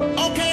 Okay.